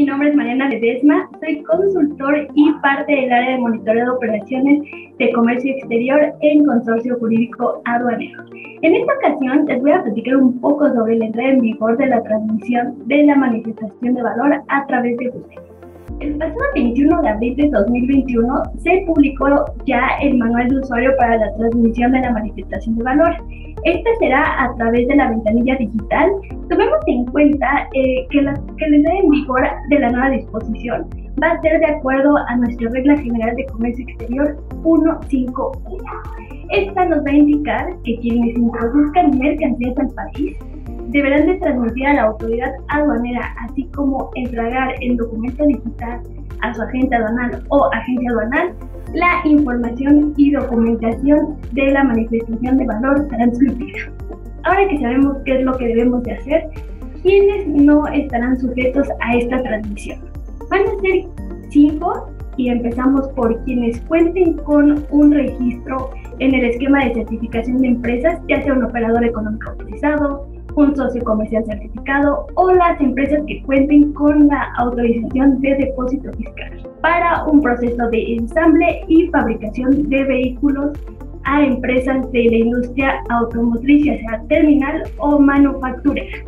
Mi nombre es Mariana Ledesma, soy consultor y parte del área de monitoreo de operaciones de comercio exterior en Consorcio Jurídico Aduanero. En esta ocasión les voy a platicar un poco sobre la entrada en vigor de la transmisión de la manifestación de valor a través de Google. El pasado 21 de abril de 2021 se publicó ya el manual de usuario para la transmisión de la manifestación de valor. Esta será a través de la ventanilla digital. Tomemos en cuenta eh, que, la, que entrada en vigor de la nueva disposición va a ser de acuerdo a nuestra regla general de comercio exterior 151. Esta nos va a indicar que quienes introduzcan mercancías al país deberán de transmitir a la autoridad aduanera, así como entregar el documento digital a su agente aduanal o agencia aduanal, la información y documentación de la manifestación de valor transmitida. Ahora que sabemos qué es lo que debemos de hacer, ¿quiénes no estarán sujetos a esta transmisión? Van a ser cinco y empezamos por quienes cuenten con un registro en el esquema de certificación de empresas, ya sea un operador económico autorizado, un socio comercial certificado o las empresas que cuenten con la autorización de depósito fiscal para un proceso de ensamble y fabricación de vehículos a empresas de la industria automotriz, ya sea terminal o manufacturera.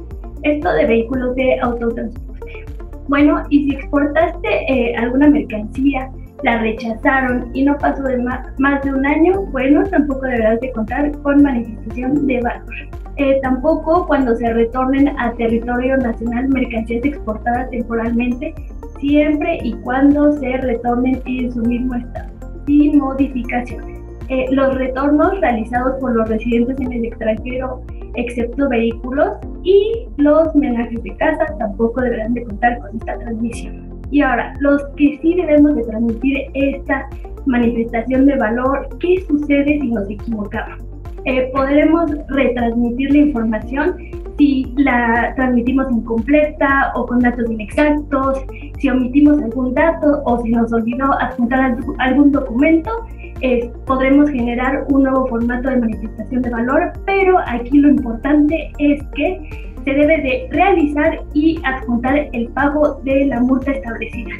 Esto de vehículos de autotransporte. Bueno, y si exportaste eh, alguna mercancía, la rechazaron y no pasó de más, de un año, bueno, tampoco deberás de contar con manifestación de valor. Eh, tampoco cuando se retornen a territorio nacional mercancías exportadas temporalmente, siempre y cuando se retornen en su mismo estado, sin modificaciones. Eh, los retornos realizados por los residentes en el extranjero, excepto vehículos, y los menajes de casa tampoco deberán de contar con esta transmisión. Y ahora, los que sí debemos de transmitir esta manifestación de valor, ¿qué sucede si nos equivocamos? Eh, podremos retransmitir la información si la transmitimos incompleta o con datos inexactos, si omitimos algún dato o si nos olvidó adjuntar algún documento, eh, podremos generar un nuevo formato de manifestación de valor, pero aquí lo importante es que se debe de realizar y adjuntar el pago de la multa establecida.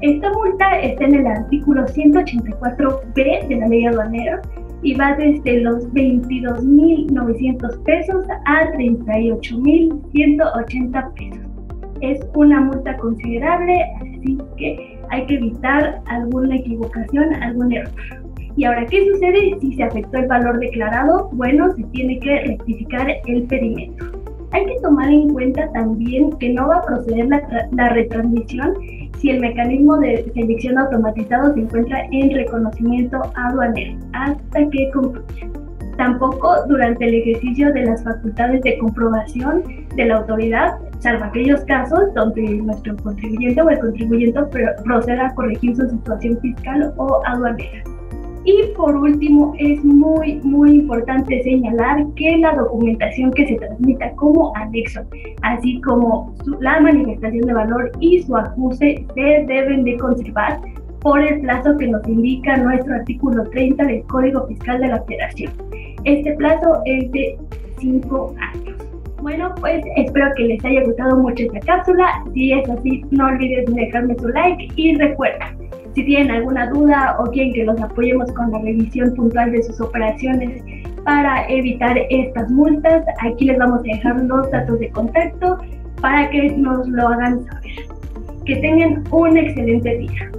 Esta multa está en el artículo 184b de la ley aduanera y va desde los 22.900 pesos a 38.180 pesos. Es una multa considerable, así que hay que evitar alguna equivocación, algún error. Y ahora, ¿qué sucede si se afectó el valor declarado? Bueno, se tiene que rectificar el pedimento. Hay que tomar en cuenta también que no va a proceder la, la retransmisión si el mecanismo de selección automatizado se encuentra en reconocimiento aduanero hasta que. Tampoco durante el ejercicio de las facultades de comprobación de la autoridad, salvo aquellos casos donde nuestro contribuyente o el contribuyente proceda a corregir su situación fiscal o aduanera. Y por último, es muy, muy importante señalar que la documentación que se transmita como anexo, así como la manifestación de valor y su acuse, se deben de conservar por el plazo que nos indica nuestro artículo 30 del Código Fiscal de la Federación. Este plazo es de 5 años. Bueno, pues espero que les haya gustado mucho esta cápsula. Si es así, no olvides dejarme su like y recuerda, si tienen alguna duda o quieren que los apoyemos con la revisión puntual de sus operaciones para evitar estas multas, aquí les vamos a dejar los datos de contacto para que nos lo hagan saber. Que tengan un excelente día.